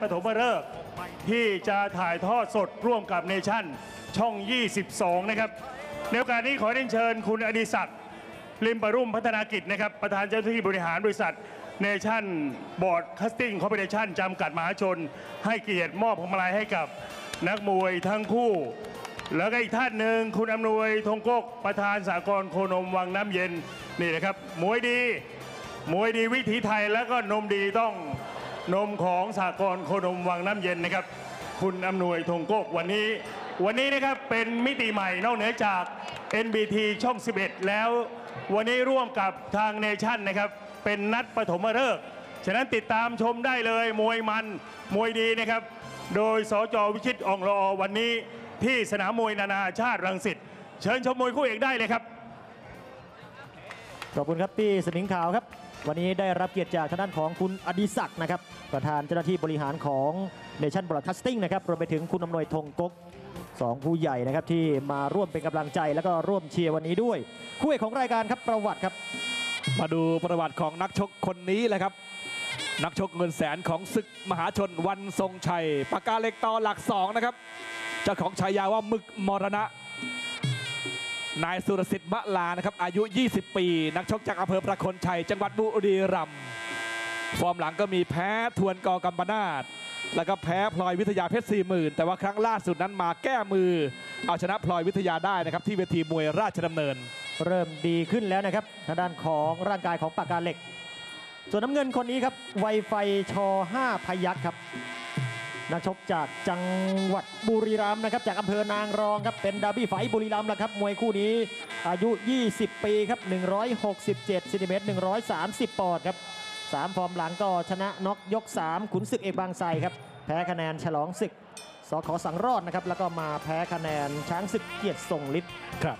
ปฐมฤกษ์ที่จะถ่ายทอดสดร่วมกับเนชั่นช่อง 22 นะครับในโอกาสนี้ขอเรียนเชิญคุณอดิศักดิ์ลิมปรุ่งพัฒนกิจนะครับ ประธานเจ้าหน้าที่บริหารบริษัทเนชั่นบรอดแคสติ้งคอร์ปอเรชั่นจำกัดมหาชน ให้เกียรติมอบพวงมาลัยให้กับนักมวยทั้งคู่ แล้วก็อีกท่านหนึ่งคุณอำนวยธงกกประธานสหกรณ์โคนมวังน้ำเย็นนี่นะครับมวยดีมวยดีวิถีไทยแล้วก็นมดีต้อง นมของสากลโคนมวังน้ำเย็นนะครับ คุณอำนวยธงโกกวันนี้ วันนี้นะครับเป็นมิติใหม่นอกเหนือจาก NBT ช่อง 11 แล้ว วันนี้ร่วมกับทางเนชั่นนะครับ เป็นนัดปฐมฤกษ์ฉะนั้นติดตามชมได้เลยมวยมันมวยดีนะครับ โดยสจวิชิตอองรอวันนี้ที่สนามมวยนานาชาติรังสิตเชิญชมมวยคู่เอกได้เลยครับ ขอบคุณครับพี่สมิงขาวครับ วันนี้ได้รับเกียรติจากทางด้านของคุณอดิศักดิ์นะครับประธานเจ้าหน้าที่บริหารของเนชั่นบรอดแคสติ้งนะครับรวมไปถึงคุณอำนวยธงกกสองผู้ใหญ่นะครับที่มาร่วมเป็นกำลังใจแล้วก็ร่วมเชียร์วันนี้ด้วยคู่เอกของรายการครับประวัติครับ มาดูประวัติของนักชกคนนี้แหละครับ นักชกเงินแสนของศึกมหาชนวันทรงชัยปากกาเหล็กต่อหลักสองนะครับเจ้าของฉายาว่ามึกมรณะ นายสุรสิทธิ์มะลานะครับอายุ 20 ปี นักชกจากอำเภอประคนชัย จังหวัดบุรีรัมย์ฟอร์มหลังก็มีแพ้ทวนกอกัมปนาตแล้วก็แพ้พลอยวิทยาเพชรสี่หมื่นแต่ว่าครั้งล่าสุดนั้นมาแก้มือ เอาชนะพลอยวิทยาได้นะครับที่เวทีมวยราชดำเนิน เริ่มดีขึ้นแล้วนะครับทางด้านของร่างกายของปากกาเหล็ก ส่วนน้ำเงินคนนี้ครับไวไฟช5พยัคฆ์ครับ นักชกจากจังหวัดบุรีรัมย์นะครับ จากอำเภอนางรองครับเป็นดาร์บี้ไฟบุรีรัมย์แหละครับมวยคู่นี้อายุ 20 ปีครับ 167เซนติเมตร130 ปอนด์ครับสามฟอร์มหลังก็ชนะน็อกยก 3 ขุนศึกเอกบางไทรครับ แพ้คะแนนฉลองศึกสขสังรอดนะครับ แล้วก็มาแพ้คะแนนช้างศึกเกียรติทรงฤทธิ์ครับ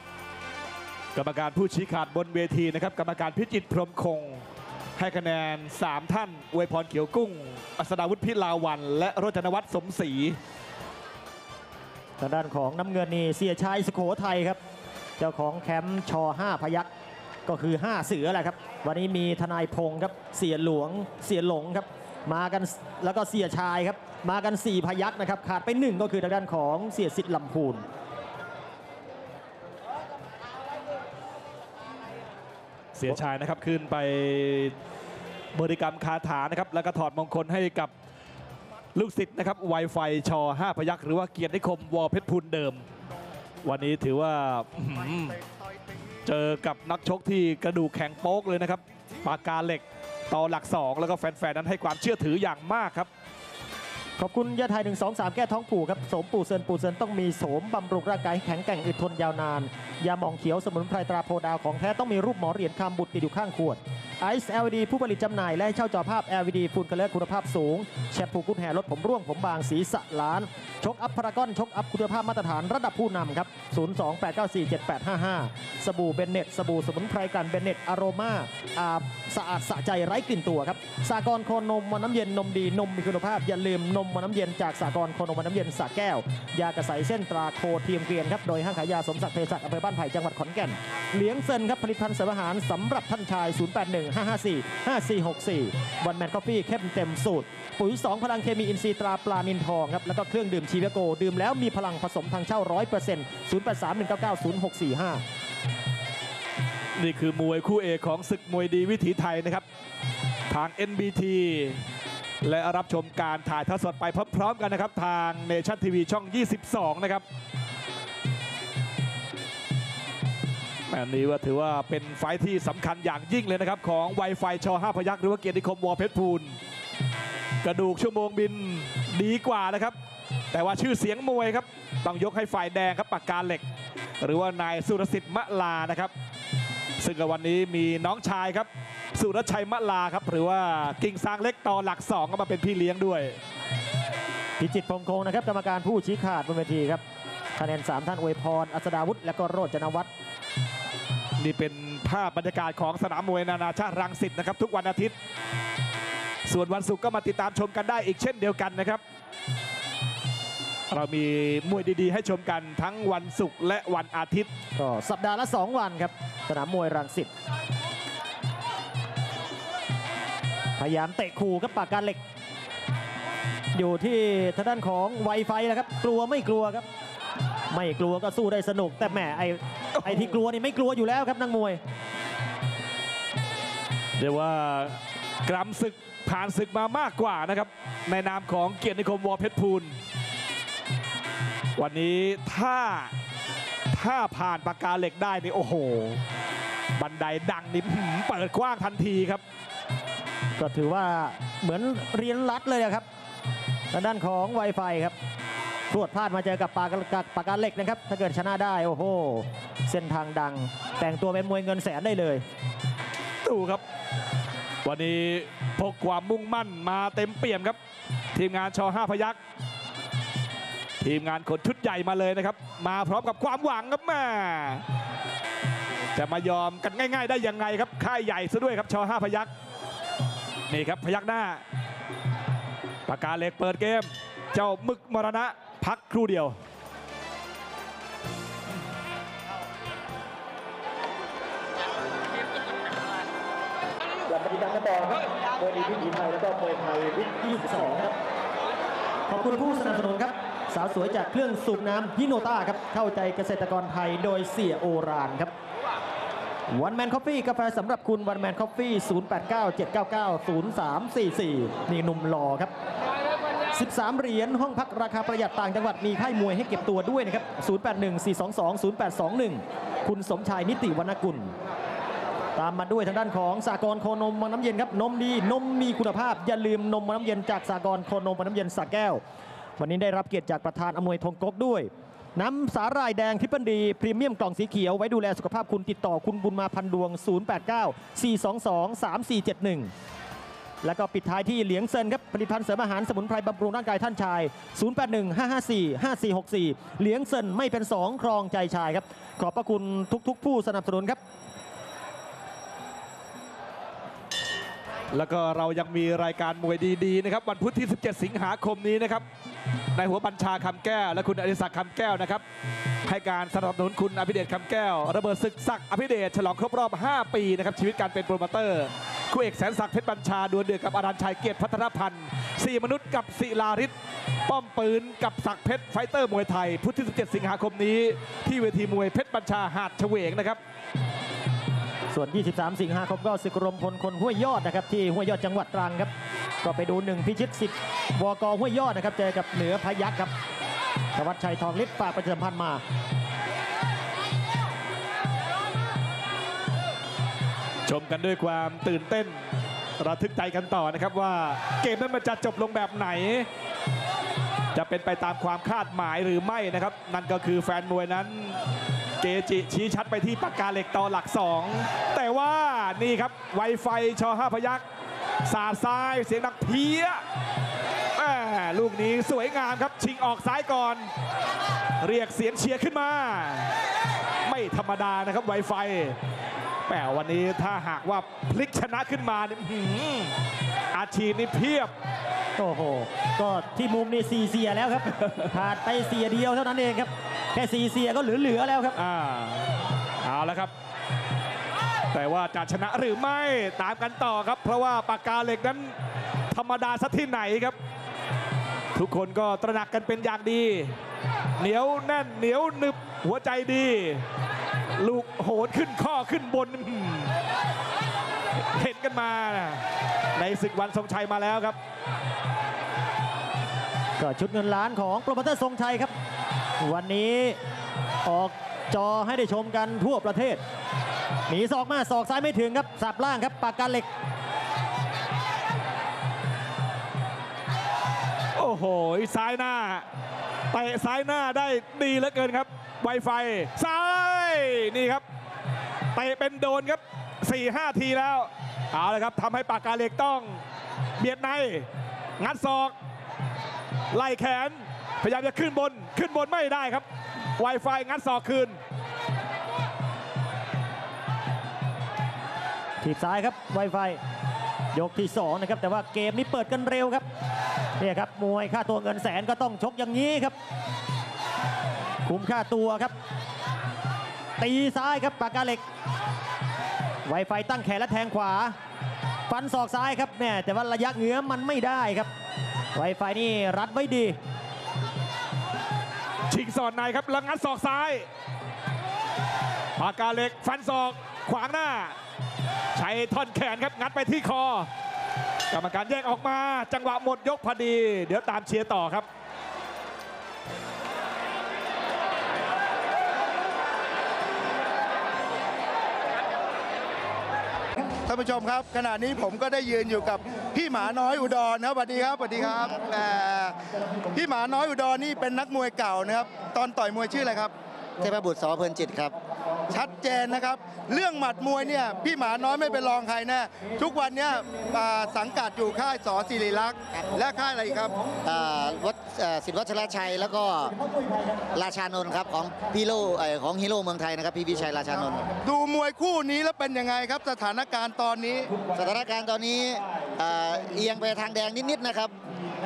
กรรมการผู้ชี้ขาดบนเวทีนะครับ กรรมการพิจิตรพรหมคง ให้คะแนน 3 ท่านอวยพรเขียวกุ้ง อัศดาวุฒิพิลาวัน และโรจนวัฒน์สมศรีทางด้านของน้ำเงินนี่เสียชัยสโขทัยครับ เจ้าของแคมป์ช5พยักก็คือ 5 เสือแหละครับ วันนี้มีทนายพงศ์ครับ เสียหลวง เสียหลงครับ มากันแล้วก็เสียชายครับ มากัน 4 พยักนะครับ ขาดไป 1 ก็คือทางด้านของเสียสิทธิ์ลำพูน เสียชายนะครับขึ้นไปบริกรรมคาถานะครับแล้วก็ถอดมงคลให้กับลูกศิษย์นะครับไวไฟชอ5พยักหรือว่าเกียรตินิคมวอเพชรพูนเดิม วันนี้ถือว่าเจอกับนักชกที่กระดูกแข็งโป๊กเลยนะครับ ปากกาเหล็กต่อหลัก 2 แล้วก็แฟนๆนั้นให้ความเชื่อถืออย่างมากครับ ขอบคุณยาไทย1 2 3 แก้ท้องผูกครับโสมปูเซินปูเซินต้องมีโสมบำรุงร่างกายแข็งแกร่งอึดทนยาวนาน ยาหมองเขียวสมุนไพรตราโพดาวของแท้ต้องมีรูปหมอเหรียญคำบุตรติดอยู่ข้างขวด ไอซ์ LED ผู้ผลิตจำหน่าย และให้เช่าจอภาพ LED ฝุ่นกันเลอคุณภาพสูง แชมพูกุดแห่ลดผมร่วงผมบางสีสะล้าน ชกอัพพารากอน ชกอัพคุณภาพมาตรฐานระดับผู้นำครับ 028947855 สบู่เบนเน็ต สบู่สมุนไพรกันเบนเน็ตอโรมาอาบสะอาดสะใจไร้กลิ่นตัวครับสากรโคนมวันน้ำเย็นนมดีนมมีคุณภาพ อย่าลืมนมวันน้ำเย็นจากสากรโคนมวันน้ำเย็นสาแก้ว ยากระใสเส้นตราโคเทียมเกวียนครับโดยห้างขายยาสมศักดิ์เภสัชอำเภอบ้านไผ่จังหวัดขอนแก่นเลี้ยงเซนครับผลิตภัณฑ์เสริมอาหารสำหรับท่านชาย1554 5464 วันแมนกาแฟเข้มเต็มสูตร ปุ๋ย 2 พลังเคมีอินทรีย์ตราปลานินทองครับ แล้วก็เครื่องดื่มชีวโก ดื่มแล้วมีพลังผสมทางเช่า 100%0831990645 นี่คือมวยคู่เอกของศึกมวยดีวิถีไทยนะครับ ทาง NBT และรับชมการถ่ายทอดสดไปพร้อมๆกันนะครับ ทางเนชั่นทีวีช่อง 22 นะครับ แบบนี้ว่าถือว่าเป็นไฟที่สำคัญอย่างยิ่งเลยนะครับ ของไวไฟชอ5พยักหรือว่าเกียรติคมวอเพชรพูลกระดูกชั่วโมงบินดีกว่านะครับ แต่ว่าชื่อเสียงมวยครับต้องยกให้ฝ่ายแดงครับปากกาเหล็ก หรือว่านายสุรสิทธิ์มะลานะครับ ซึ่งในวันนี้มีน้องชายครับ สุรชัยมะลาครับ หรือว่ากิ่งซางเล็กต่อหลักสองก็มาเป็นพี่เลี้ยงด้วยพิจิตพรหมคงนะครับกรรมการผู้ชี้ขาดบนเวทีครับคะแนน3ท่านอวยพรอัศดาวุฒิและก็โรจนวัฒน์ นี่เป็นภาพบรรยากาศของสนามมวยนานาชาติรังสิตนะครับ ทุกวันอาทิตย์ ส่วนวันศุกร์ก็มาติดตามชมกันได้อีกเช่นเดียวกันนะครับ เรามีมวยดีๆ ให้ชมกันทั้งวันศุกร์และวันอาทิตย์ก็สัปดาห์ละ 2 วันครับ สนามมวยรังสิตพยายามเตะขู่ครับปากกาเหล็ก อยู่ที่ทางด้านของไวไฟแล้วครับ กลัวไม่กลัวครับ ไม่กลัวก็สู้ได้สนุก แต่แหมไอ้ไอ้ที่กลัวนี่ไม่กลัวอยู่แล้วครับนักมวยเรียกว่ากรำศึกผ่านศึกมามากกว่านะครับ ในนามของเกียรตินิคมวอเพชรพูลวันนี้ถ้าถ้าผ่านปากกาเหล็กได้นี่โอ้โห บันไดดังนี่อื้อหือเปิดกว้างทันทีครับ ก็ถือว่าเหมือนเรียนรัดเลยอะครับทางด้านของไวไฟครับ พรวดพลาดมาเจอกับปากกาปากกาเหล็กนะครับ ถ้าเกิดชนะได้โอ้โห เส้นทางดัง แต่งตัวเป็นมวยเงินแสนได้เลยดูครับ วันนี้พกความมุ่งมั่นมาเต็มเปี่ยมครับ ทีมงานชอห้าพยักษ์ทีมงานขนชุดใหญ่มาเลยนะครับ มาพร้อมกับความหวังครับแม่จะมายอมกันง่ายๆ ได้ยังไงครับค่ายใหญ่ซะด้วยครับชอห้าพยักษ์นี่ครับพยักหน้าปากกาเหล็กเปิดเกม เจ้ามึกมรณะ พักครู่เดียวกลับมาติดตามกันต่อครับมวยดีวิถีไทยแล้วก็มวยไทยวิถีสองครับ ขอบคุณผู้สนับสนุนครับ สาวสวยจากเครื่องสูบน้ำฮิโนต้าครับ เข้าใจเกษตรกรไทยโดยเสี่ยโอฬารครับวันแมนคอฟฟี่กาแฟสำหรับคุณวันแมนคอฟฟี่ 0897990344 นี่หนุ่มหล่อครับ 13 เหรียญห้องพักราคาประหยัดต่างจังหวัดมีค่ายมวยให้เก็บตัวด้วยนะครับ 0814220821 คุณสมชายนิติวรรณกุล ตามมาด้วยทางด้านของสหกรณ์โคนมวังน้ำเย็นครับ นมดีนมมีคุณภาพ อย่าลืมนมน้ำเย็นจากสหกรณ์โคนมวังน้ำเย็นสระแก้ว วันนี้ได้รับเกียรติจากประธานอำนวยธงกกด้วยน้ำสาหร่ายแดงทริปเปิลดี พรีเมียมกล่องสีเขียวไว้ดูแลสุขภาพคุณติดต่อคุณบุญมาพันดวง 089 422 3471 แล้วก็ปิดท้ายที่เหลียงเซินครับผลิตภัณฑ์เสริมอาหารสมุนไพรบำรุงร่างกายท่านชาย 081 554 5464 เหลียงเซินไม่เป็นสองครองใจชายครับ ขอบพระคุณทุก ๆ ผู้สนับสนุนครับ แล้วก็เรายังมีรายการมวยดีๆนะครับวันพุธที่ 17 สิงหาคมนี้นะครับในหัวบัญชาคำแก้ว และคุณอดิศักดิ์คำแก้วนะครับให้การสนับสนุนคุณอภิเดชคำแก้ว ระเบิดศึกศักดิ์อภิเดชฉลองครบรอบ 5 ปีนะครับชีวิตการเป็นโปรโมเตอร์ คู่เอกแสนศักดิ์เพชรบัญชาดวลเดือดกับอารันชัยเกียรติพัฒนพันธ์สี่มนุษย์กับศิลาริศป้อมปืนกับศักดิ์เพชรไฟเตอร์มวยไทย พุธที่ 17 สิงหาคมนี้ ที่เวทีมวยเพชรบัญชาหาดเฉวงนะครับ ส่วน 23 สิงหาคมก็ศึกรมพลคนห้วยยอดนะครับที่ห้วยยอดจังหวัดตรังครับ ก็ไปดูหนึ่งพิชิตสิทธิ์วกห้วยยอดนะครับเจอกับเหนือพยักครับธวัชชัยทองฤทธิ์ฝากประชาสัมพันธ์มา ชมกันด้วยความตื่นเต้นระทึกใจกันต่อนะครับว่าเกมนั้นมันจะจบลงแบบไหน จะเป็นไปตามความคาดหมายหรือไม่นะครับ นั่นก็คือแฟนมวยนั้น เกจิชี้ชัดไปที่ปากกาเหล็กต่อหลัก 2 แต่ว่านี่ครับไวไฟชอห้าพยักษ์สาดซ้ายเสียงดังเพี้ยแม่ลูกนี้สวยงามครับชิงออกซ้ายก่อน เรียกเสียงเชียร์ขึ้นมา ไม่ธรรมดานะครับไวไฟ แหมวันนี้ถ้าหากว่าพลิกชนะขึ้นมาเนี่ยอื้อหืออาชีพนี่เพียบ โอ้โห ก็ที่มุมนี่ซีเสียแล้วครับขาดไปเสียเดียวเท่านั้นเองครับ แค่ซีเสียก็เหลือๆแล้วครับ อ่าเอาแล้วครับ แต่ว่าจะชนะหรือไม่ตามกันต่อครับ เพราะว่าปากกาเหล็กนั้นธรรมดาสักที่ไหนครับ ทุกคนก็ตระหนักกันเป็นอย่างดี เหนียวแน่นเหนียวหนึบหัวใจดี ลูกโหนขึ้นข้อขึ้นบนอื้อหือเห็นกันมานะในศึกวันทรงชัยมาแล้วครับก็ชุดเงินล้านของโปรโมเตอร์ทรงชัยครับ วันนี้ออกจอให้ได้ชมกันทั่วประเทศหนีศอกมาศอกซ้ายไม่ถึงครับสับล่างครับปากกาเหล็ก โอ้โหซ้ายหน้าเตะซ้ายหน้าได้ดีเหลือเกินครับไวไฟซ้าย นี่ครับเตะเป็นโดนครับ4-5 ทีแล้ว เอาเลยครับทำให้ปากกาเหล็กต้อง เบียดใน งัดศอก ไล่แขน พยายามจะขึ้นบน ขึ้นบนไม่ได้ครับ ไวไฟงัดศอกคืน ถีบซ้ายครับไวไฟยกที่ 2 นะครับ แต่ว่าเกมนี้เปิดกันเร็วครับเนี่ยครับมวยค่าตัวเงินแสนก็ต้องชกอย่างนี้ครับ คุ้มค่าตัวครับ ตีซ้ายครับปากกาเหล็ก ไวไฟตั้งแขนและแทงขวา ฟันศอกซ้ายครับเนี่ยแต่ว่าระยะเหงื้อมันไม่ได้ครับ ไวไฟนี่รัดไว้ดี ชิงสอดในครับแล้วงัดศอกซ้ายปากกาเหล็กฟันศอกขวางหน้า ใช้ท่อนแขนครับงัดไปที่คอ กรรมการแยกออกมา จังหวะหมดยกพอดี เดี๋ยวตามเชียร์ต่อครับ ท่านผู้ชมครับ ขณะนี้ผมก็ได้ยืนอยู่กับพี่หมาน้อยอุดรนะครับสวัสดีครับสวัสดีครับแหมพี่หมาน้อยอุดรนี่เป็นนักมวยเก่านะครับ ตอนต่อยมวยชื่ออะไรครับ เทพบุตรสอเพลินจิตครับ ชัดเจนนะครับ เรื่องหมัดมวยเนี่ยพี่หมาน้อยไม่เป็นรองใครแน่ทุกวันเนี่ยอ่าสังกัดอยู่ค่ายสอศิริลักษณ์และค่ายอะไรอีกครับ อ่าวัดเอ่อ สิทธิวัชรชัย แล้วก็ราชานนท์ครับของพีโร่เอ่อของฮีโร่เมืองไทยนะครับพี่วิชัยราชานนท์ดูมวยคู่นี้แล้วเป็นยังไงครับ สถานการณ์ตอนนี้ สถานการณ์ตอนนี้เอ่อเอียงไปทางแดงนิดๆนะครับ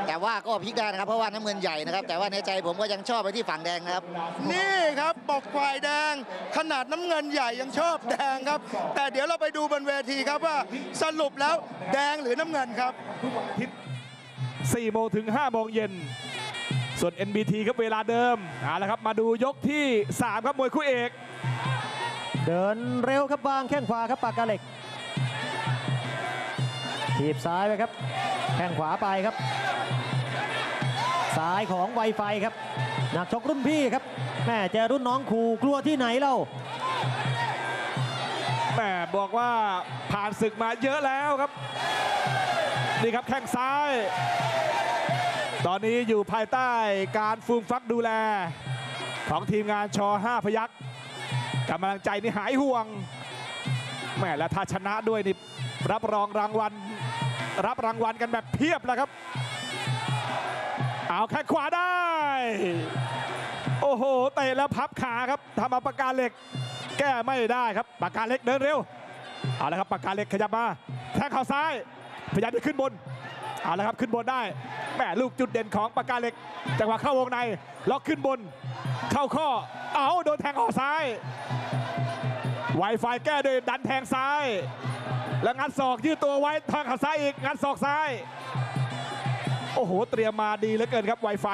แต่ว่าก็พลิกได้นะครับเพราะว่าน้ำเงินใหญ่นะครับ แต่ว่าในใจผมก็ยังชอบไปที่ฝั่งแดงนะครับ นี่ครับบอกฝ่ายแดง ขนาดน้ำเงินใหญ่ยังชอบแดงครับ แต่เดี๋ยวเราไปดูบนเวทีครับว่าสรุปแล้วแดงหรือน้ำเงินครับ4โมงถึง5โมงเย็น ส่วน NBT ครับเวลาเดิมเอาละครับมาดูยกที่ 3 ครับมวยคู่เอก เดินเร็วครับวางแข้งขวาครับปากกาเหล็กถีบซ้ายไปครับแข้งขวาไปครับซ้ายของไวไฟครับนักชกรุ่นพี่ครับแม่เจอรุ่นน้องขู่กลัวที่ไหนเล่าแหมบอกว่าผ่านศึกมาเยอะแล้วครับ นี่ครับแข้งซ้าย ตอนนี้อยู่ภายใต้การฟูมฟักดูแล ของทีมงานชอ5พยักกำลังใจนี่หายห่วงแหมและถ้าชนะด้วยนี่รับรองรางวัล รับรางวัลกันแบบเพียบแล้วครับ เอาแข้งขวาได้ โอ้โหเตะแล้วพับขาครับทำเอาปากกาเหล็ก แก้ไม่ได้ครับปากกาเหล็กเดินเร็วเอาละครับปากกาเหล็กขยับมาแทงเข่าซ้ายพยายามจะขึ้นบนเอาละครับขึ้นบนได้ แหมลูกจุดเด่นของปากกาเหล็ก จังหวะเข้าวงใน ล็อกขึ้นบน เข้าข้อ เอาโดนแทงเข่าซ้าย ไวไฟแก้โดยดันแทงซ้าย แล้วงัดศอกยืดตัวไว้แทงขาซ้ายอีก งัดศอกซ้าย โอ้โห เตรียมมาดีเหลือเกินครับไวไฟ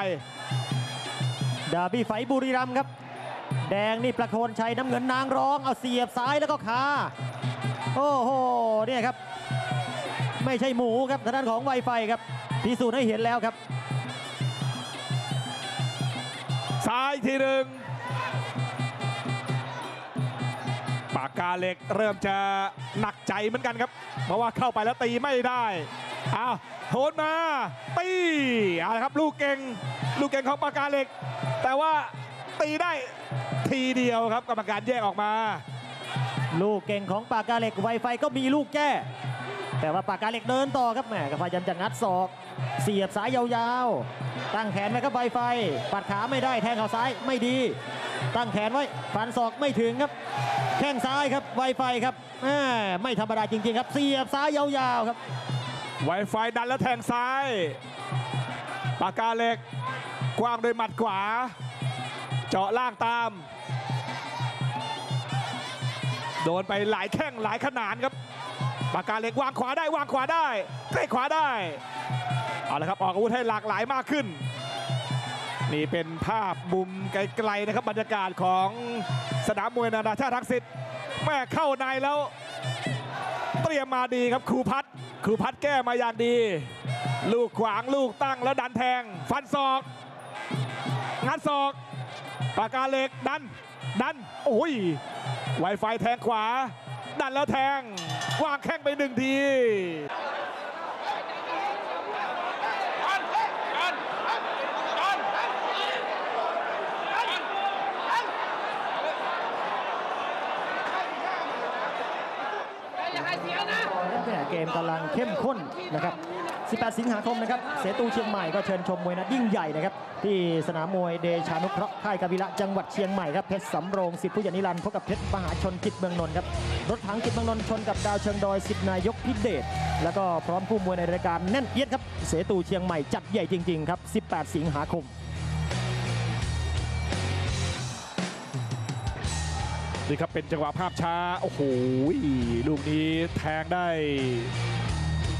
ดาร์บี้ไฟบุรีรัมครับ แดงนี่ประโคนชัยน้ำเงินนางรอง เอาเสียบซ้ายแล้วก็คาโอ้โห เนี่ยครับ ไม่ใช่หมูครับทางด้านของไวไฟครับ พิสูจน์ให้เห็นแล้วครับ ซ้ายทีหนึ่งปากกาเหล็กเริ่มจะหนักใจเหมือนกันครับ เพราะว่าเข้าไปแล้วตีไม่ได้อ้าวโหนมา ตีเอาละครับ ลูกเก่ง ลูกเก่งของปากกาเหล็ก แต่ว่าตีได้ทีเดียวครับกรรมการแยกออกมา ลูกเก่งของปากกาเหล็กไวไฟก็มีลูกแก้ แต่ว่าปากกาเหล็กเดินต่อครับแหมก็พยายามจะงัดศอก เสียบซ้ายยาวๆ ตั้งแขนไว้ครับไวไฟ ปัดขาไม่ได้แทงเข่าซ้ายไม่ดี ตั้งแขนไว้ฟันศอกไม่ถึงครับ แข้งซ้ายครับไวไฟครับแหม่ไม่ธรรมดาจริงๆครับ เสียบซ้ายยาวๆครับ ไวไฟดันแล้วแทงซ้าย ปากกาเหล็กกว้างโดยหมัดขวา เจาะล่างตาม โดนไปหลายแข้งหลายขนานครับ ปากกาเล็กวางขวาได้วางขวาได้เตะขวาได้เอาละครับออกอาวุธให้หลากหลายมากขึ้น นี่เป็นภาพมุมไกลๆนะครับบรรยากาศของสนามมวยนานาชาติทักษิณแม่เข้าในแล้ว เตรียมมาดีครับครูพัดครูพัดแก้มาอย่างดี ลูกขวางลูกตั้งแล้วดันแทง ฟันศอกงัดศอกปากกาเหล็กดันดันโอ้ยไวไฟแทงขวา ดันแล้วแทง วางแข้งไปหนึ่งทีแม่เกมกำลังเข้มข้นนะครับ 18 สิงหาคมนะครับ เสตูเชียงใหม่ก็เชิญชมมวยนัดยิ่งใหญ่นะครับ ที่สนามมวยเดชานุเคราะห์ค่ายกาบิละจังหวัดเชียงใหม่ครับ เพชรสำโรงสิทธิผู้ใหญ่นิรันดร์พบกับเพชรมหาชนกิจเมืองนนท์ครับ รถถังกิจเมืองนนท์ชนกับดาวเชิงดอยสิทธินายกพิเดช แล้วก็พร้อมผู้มวยในรายการแน่นเอียดครับ เสตูเชียงใหม่จัดใหญ่จริงๆครับ 18 สิงหาคมนี่ครับเป็นจังหวะภาพช้า โอ้โห ลูกนี้แทงได้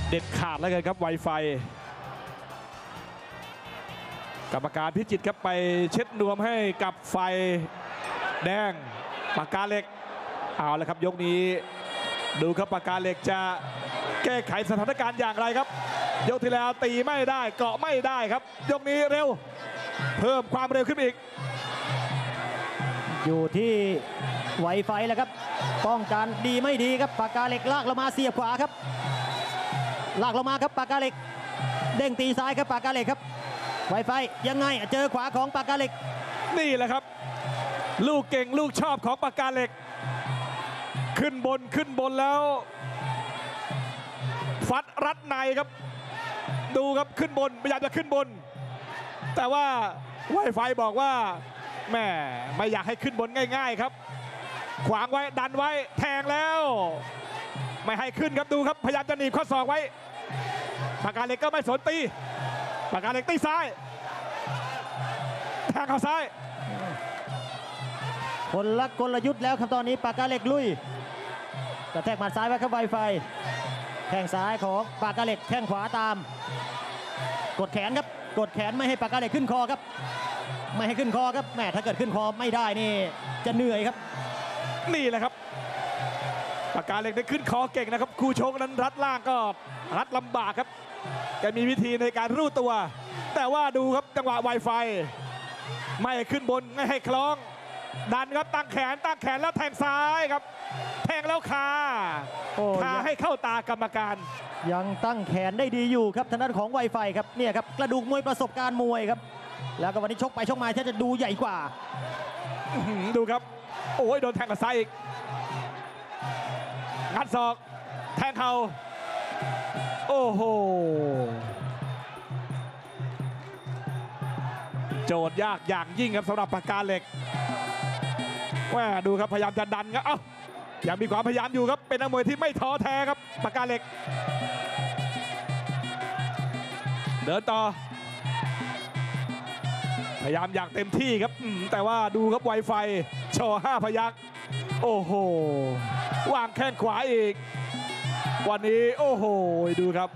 เด็ดขาดแล้วกันครับไวไฟ กรรมการพิจิตครับไปเช็ดนวมให้กับไฟแดงปากกาเหล็ก เอาละครับยกนี้ ดูครับปากกาเหล็กจะแก้ไขสถานการณ์อย่างไรครับ ยกที่แล้วตีไม่ได้เกาะไม่ได้ครับ ยกนี้เร็ว เพิ่มความเร็วขึ้นอีก อยู่ที่ไวไฟแล้วครับ ป้องกันดีไม่ดีครับปากกาเหล็กลากลงมาเสียบขวาครับ ลากลงมาครับปากกาเหล็ก เด้งตีซ้ายครับปากกาเหล็กครับไวไฟยังไงเจอขวาของปากกาเหล็ก นี่แหละครับ ลูกเก่งลูกชอบของปากกาเหล็ก ขึ้นบนขึ้นบนแล้วฟัดรัดในครับ ดูครับขึ้นบนพยายามจะขึ้นบน แต่ว่าไวไฟบอกว่าแม่ไม่อยากให้ขึ้นบนง่าย ๆครับ ขวางไว้ดันไว้แทงแล้ว ไม่ให้ขึ้นครับดูครับ พยายามจะหนีบข้อศอกไว้ ปากกาเหล็กก็ไม่สนตีปากกาเหล็กตีซ้ายแทงเข้าซ้าย คนละกลยุทธ์แล้วครับตอนนี้ปากกาเหล็กลุยกระแทกหมัดซ้ายไว้ครับไวไฟแข้งซ้ายของปากกาเหล็กแข้งขวาตาม กดแขนครับกดแขนไม่ให้ปากกาเหล็กขึ้นคอครับ ไม่ให้ขึ้นคอครับแหมถ้าเกิดขึ้นคอไม่ได้นี่จะเหนื่อยครับ นี่แหละครับ ปากกาเหล็กได้ขึ้นคอเก่งนะครับ คู่ชกนั้นรัดล่างก็รัดลำบากครับแกมีวิธีในการรูดตัว แต่ว่าดูครับจังหวะไวไฟ ไม่ให้ขึ้นบนไม่ให้คล้อง ดันครับตั้งแขนตั้งแขนแล้วแทงซ้ายครับ แทงแล้วคาโอ้คายังให้เข้าตากรรมการ ยังตั้งแขนได้ดีอยู่ครับทางด้านของไวไฟครับเนี่ยครับกระดูกมวยประสบการณ์มวยครับ แล้วก็วันนี้ชกไปชกมาแทบจะดูใหญ่กว่า อื้อหือดูครับ โอ้ยโดนแทงกับซ้ายอีก งัดศอก แทงเข่าโอ้โห โจทย์ยากอย่างยิ่งครับสำหรับปากกาเหล็กแหม่ดูครับพยายามจะดันครับเอ้ายังมีความพยายามอยู่ครับ เป็นนักมวยที่ไม่ท้อแท้ครับปากกาเหล็ก เดินต่อ พยายามอยางเต็มที่ครับแต่ว่าดูครับไวไฟชอห้าพยัก โอ้โห วางแข้งขวาอีก วันนี้โอ้โหดูครับ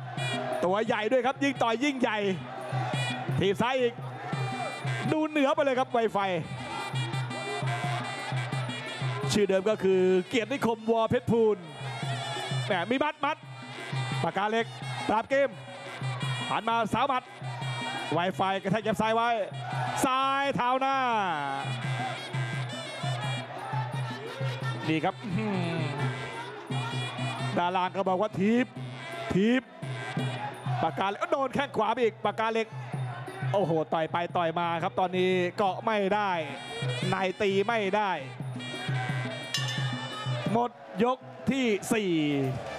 ตัวใหญ่ด้วยครับ ยิ่งต่อยยิ่งใหญ่ ทีซ้ายอีก ดูเหนือไปเลยครับไวไฟ ชื่อเดิมก็คือเกียรตินิคมวอเพชรพูลแหมมีมัดมัดปากกาเล็กปราบเกมหันมาสาวมัดไวไฟกระแทกยับซ้ายไว้ ซ้ายเท้าหน้านี่ครับ ดารางก็บอกว่าทีบทีบปากกาเล็กโดนแข้งขวาไปอีกปากกาเล็ก โอ้โห ต่อยไปต่อยมาครับ ตอนนี้เกาะไม่ได้ในตีไม่ได้ หมดยกที่ 4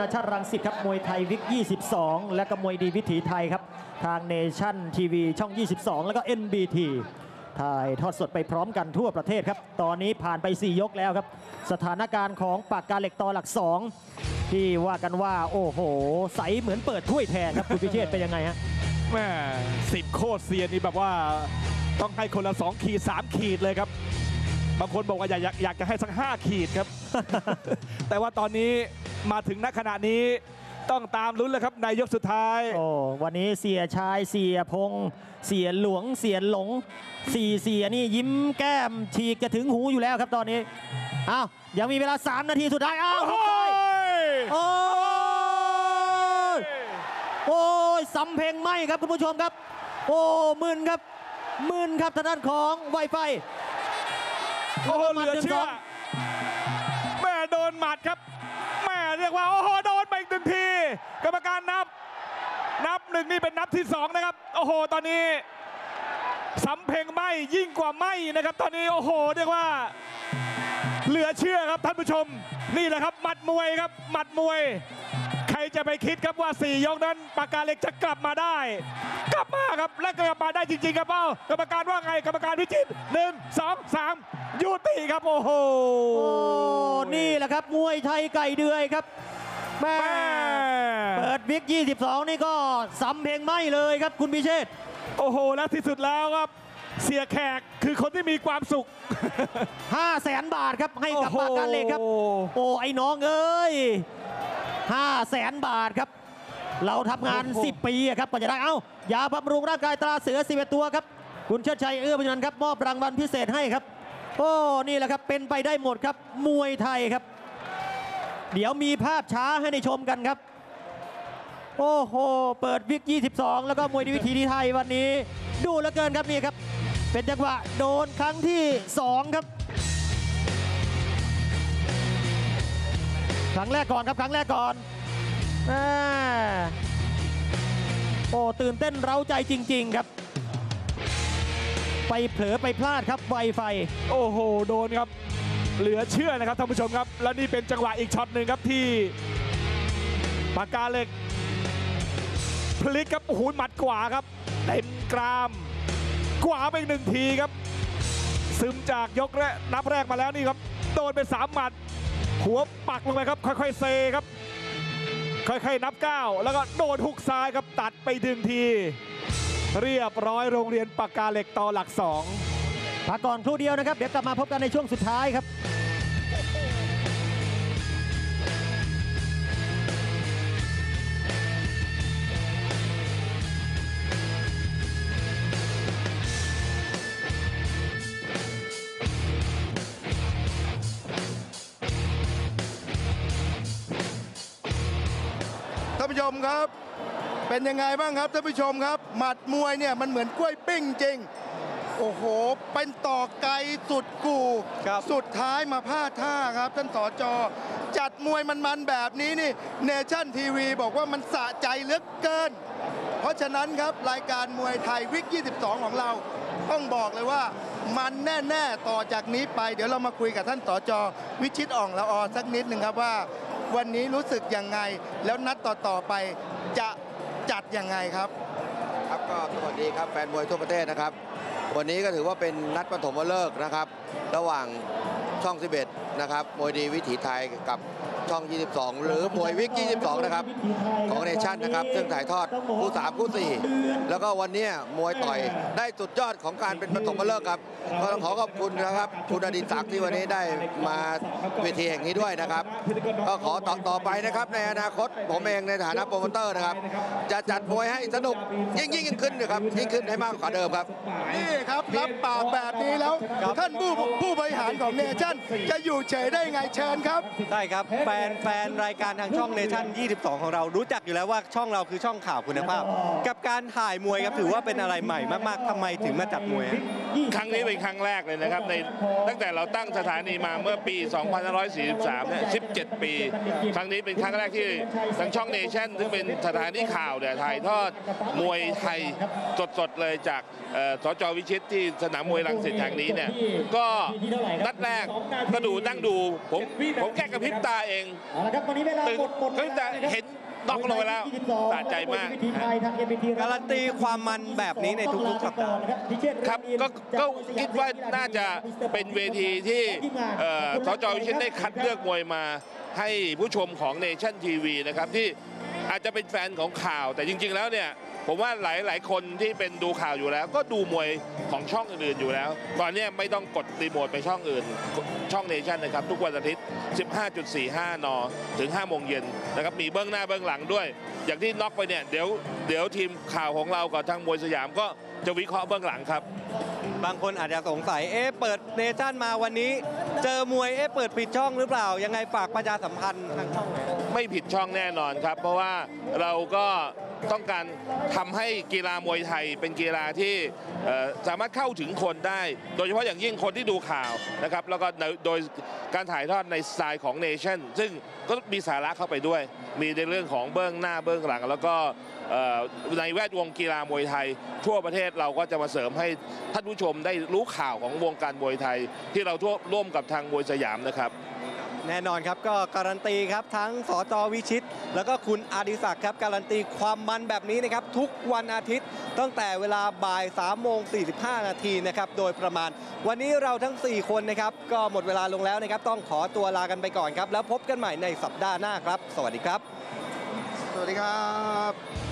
นามมวยนานาชาติรังสิตครับมวยไทยวิก 22 และก็มวยดีวิถีไทยครับ ทางเนชั่นทีวีช่อง 22 แล้วก็ NBT ถ่ายทอดสดไปพร้อมกันทั่วประเทศครับ ตอนนี้ผ่านไป 4 ยกแล้วครับ สถานการณ์ของปากกาเหล็กต่อหลัก 2 ที่ว่ากันว่า โอ้โห ใสเหมือนเปิดถ้วยแทนครับ คุณพิเชษเป็นยังไงฮะแม่สิบโคตรเซียนนี่แบบว่าต้องให้คนละ 2 ขีด 3 ขีดเลยครับ บางคนบอกว่าอยากอยากอยากจะให้สัก 5 ขีดครับ แต่ว่าตอนนี้ มาถึงณขณะนี้ต้องตามลุ้นเลยครับในยกสุดท้าย โอ้วันนี้เสียชายเสียพง เสียหลวงเสียหลงสี่เสียนี่ยิ้มแก้มฉีกจะถึงหูอยู่แล้วครับตอนนี้อ้าวยังมีเวลา 3 นาทีสุดท้ายอ้าวโอ้หุบซ้ายยโอ้ยโอ้ยสำเพ็งไหมครับคุณผู้ชมครับ โอ้มึนครับมึนครับทางด้านของไวไฟโอ้โหเหลือเชื่อแม่โดนหมัดครับแม่ เรียกว่าโอ้โหโดนไปอีกรรมการนับ นับหนึ่งนี่เป็นนับที่สองนะครับ โอ้โห ตอนนี้สำเพ็งไหมยิ่งกว่าไหมนะครับ ตอนนี้โอ้โห เรียกว่า เหลือเชื่อครับท่านผู้ชม นี่แหละครับหมัดมวยครับหมัดมวย รจะไปคิดครับว่า 4 ยกนั้นปากกาเหล็กจะกลับมาได้ กลับมาครับและกลับมาได้จริง ๆ ครับเอ้ากรรมการว่าไงกรรมการพิจิตรหนึ่งสองสามยุติครับโอ้โหโอ้นี่แหละครับมวยไทยไก่เดือยครับแม่แม่เปิดวิก 22 นี่ก็สำเพลงไหมเลยครับคุณพิเชษฐ์โอ้โห และที่สุดแล้วครับ เสียแขกคือคนที่มีความสุข5แสนบาทครับให้กับโอ้โหปากกาเหล็กครับ โอ้ไอ้น้องเอ้ย 5แสนบาทครับ เราทำงาน 10 ปีอะครับกว่าจะได้ เอ้ายาบำรุงร่างกายตราเสือ11ตัวครับ คุณเชิดชัยเอื้อพยัญชนะครับมอบรางวัลพิเศษให้ครับ โอ้นี่แหละครับเป็นไปได้หมดครับ มวยไทยครับ เดี๋ยวมีภาพช้าให้ได้ชมกันครับ โอ้โห เปิดวิก 22 แล้วก็มวยดีวิธีที่ไทยวันนี้ ดูเหลือเกินครับนี่ครับ เป็นจังหวะโดนครั้งที่ 2 ครับ ครั้งแรกก่อนครับครั้งแรกก่อนอโอ้ตื่นเต้นเร้าใจจริง ๆ ครับ ไปเผลอไปพลาดครับไวไฟ โอ้โห โดนครับ เหลือเชื่อนะครับท่านผู้ชมครับ และนี่เป็นจังหวะอีกช็อตหนึ่งครับที่ปากกาเหล็ก พลิกครับโอ้โหหมัดขวาครับเต็มกรามขวาไปหนึ่งทีครับ ซึมจากยกแรกนับแรกมาแล้วนี่ครับ โดนไปสามหมัด หัวปักลงไปครับ ค่อยๆเซครับ ค่อยๆนับก้าวแล้วก็โดนหุกซ้ายครับตัดไปดึงที เรียบร้อยโรงเรียนปากกาเหล็กต่อหลักสองพักก่อนครู่เดียวนะครับ เดี๋ยวกลับมาพบกันในช่วงสุดท้ายครับ มครับ เป็นยังไงบ้างครับท่านผู้ชมครับ หมัดมวยเนี่ยมันเหมือนกล้วยปิ้งจริง โอ้โห เป็นต่อไกลสุดกู่ครับสุดท้ายมาพลาดท่าครับท่านสอจอจัดมวยมันๆแบบนี้นี่เนชั่นทีวีบอกว่ามันสะใจเหลือเกิน เพราะฉะนั้นครับรายการมวยไทยวิก 22 ของเรา ต้องบอกเลยว่ามันแน่ ๆ ต่อจากนี้ไป เดี๋ยวเรามาคุยกับท่านสอจอวิชิตอ่องละออสักนิดหนึ่งครับว่า วันนี้รู้สึกยังไง แล้วนัดต่อๆไปจะจัดยังไงครับ ครับก็สวัสดีครับแฟนมวยทั่วประเทศนะครับ วันนี้ก็ถือว่าเป็นนัดปฐมฤกษ์นะครับ ระหว่างช่อง 11 นะครับมวยดีวิถีไทยกับ ช่อง 22 หรือมวยวิก 22 นะครับ ของเนชั่นนะครับ ซึ่งถ่ายทอดคู่3คู่ 4 แล้วก็วันเนี้ยมวยต่อยได้สุดยอดของการเป็นปฐมฤกษ์ครับก็ต้องขอขอบคุณนะครับ คุณอดิศักดิ์ที่วันนี้ได้มาเวทีแห่งนี้ด้วยนะครับ ก็ขอต่อต่อไปนะครับ ในอนาคตผมเองในฐานะโปรโมเตอร์นะครับ จะจัดมวยให้สนุกยิ่งยิ่งยิ่งขึ้นนะครับยิ่งขึ้นให้มากกว่าเดิมครับนี่ครับรับปากแบบนี้แล้ว ท่านผู้ผู้บริหารของเนชั่นจะอยู่เฉยได้ไงเชิญครับ ได้ครับแฟนแฟนรายการทางช่องเนชั่น 22 ของเรารู้จักอยู่แล้วว่าช่องเราคือช่องข่าวคุณภาพ กับการถ่ายมวยครับถือว่าเป็นอะไรใหม่มากๆทำไมถึงมาจัดมวยฮะครั้งนี้เป็นครั้งแรกเลยนะครับในตั้งแต่เราตั้งสถานีมาเมื่อปี 2543 เนี่ย 17 ปี ครั้งนี้เป็นครั้งแรกที่ทางช่องเนชั่นซึ่งเป็นสถานีข่าวเนี่ยถ่ายทอดมวยไทยสดๆเลยจากเอ่อสจวิชิตที่สนามมวยรังสิตแห่งนี้เนี่ย ก็นัดแรกก็ดูนั่งดู ผมผมแค่กระพริบตาเองเอาละครับวันนี้เวลาตื่นหมดหมดเพิ่งจะเห็น น็อกลงไปแล้วสะใจมาก การันตีความมันแบบนี้ในทุกๆสัปดาห์ครับก็ก็คิดว่าน่าจะเป็นเวทีที่เอ่อสจวิชิตได้คัดเลือกมวยมาให้ผู้ชมของเนชั่นทีวีนะครับที่อาจจะเป็นแฟนของข่าวแต่จริง ๆ แล้วเนี่ย ผมว่าหลายหลายคนที่เป็นดูข่าวอยู่แล้ว ก็ดูมวยของช่องอื่นๆอยู่แล้ว ตอนเนี้ยไม่ต้องกดรีโมทไปช่องอื่น ช่องเนชั่นนะครับ ทุกวันอาทิตย์ 15.45 น ถึง 5 โมงเย็นนะครับ มีเบื้องหน้าเบื้องหลังด้วย อย่างที่น็อกไปเนี่ย เดี๋ยวเดี๋ยวทีมข่าวของเรากับทางมวยสยามก็จะวิเคราะห์เบื้องหลังครับ บางคนอาจจะสงสัย เอ๊ะ เปิดเนชั่นมาวันนี้ เจอมวย เอ๊ะ เปิดผิดช่องหรือเปล่า ยังไงฝากประชาสัมพันธ์ทางช่องหน่อยฮะไม่ผิดช่องแน่นอนครับ เพราะว่าเราก็ ต้องการทำให้กีฬามวยไทยเป็นกีฬาที่สามารถเข้าถึงคนได้ โดยเฉพาะอย่างยิ่งคนที่ดูข่าวนะครับแล้วก็โดยการถ่ายทอดในสไตล์ของเนชั่นซึ่งก็มีสาระเข้าไปด้วย มีในเรื่องของเบื้องหน้าเบื้องหลัง แล้วก็ในแวดวงกีฬามวยไทย ทั่วประเทศเราก็จะมาเสริมให้ท่านผู้ชมได้รู้ข่าวของวงการมวยไทย ที่เราร่วมกับทางมวยสยามนะครับ แน่นอนครับก็การันตีครับทั้งสจวิชิต แล้วก็คุณอาดิศักดิ์ครับการันตีความมันแบบนี้นะครับทุกวันอาทิตย์ตั้งแต่เวลาบ่าย3โมง45 นาทีนะครับโดยประมาณ วันนี้เราทั้ง 4 คนนะครับก็หมดเวลาลงแล้วนะครับต้องขอตัวลากันไปก่อนครับแล้วพบกันใหม่ในสัปดาห์หน้าครับ สวัสดีครับ สวัสดีครับ